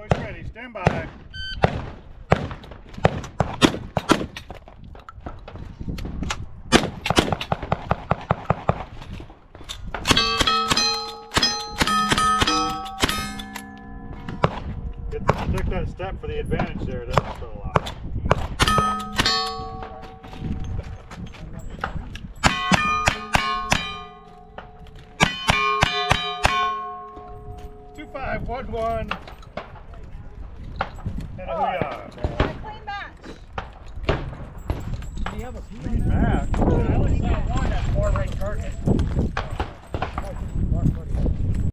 Boys ready, stand by. The, that step for the advantage there, that's so loud. Two five one one. And a hoo-yah. Clean match. Clean match. I only saw one at four ring target.